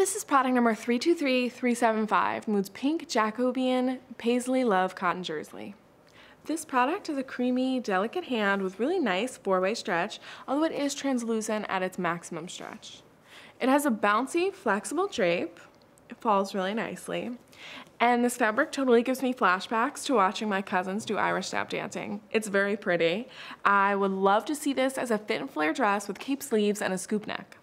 This is product number 323375, Moods Pink Jacobean Paisley Love Cotton Jersey. This product is a creamy, delicate hand with really nice four-way stretch, although it is translucent at its maximum stretch. It has a bouncy, flexible drape. It falls really nicely. And this fabric totally gives me flashbacks to watching my cousins do Irish step dancing. It's very pretty. I would love to see this as a fit and flare dress with cape sleeves and a scoop neck.